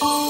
Bye.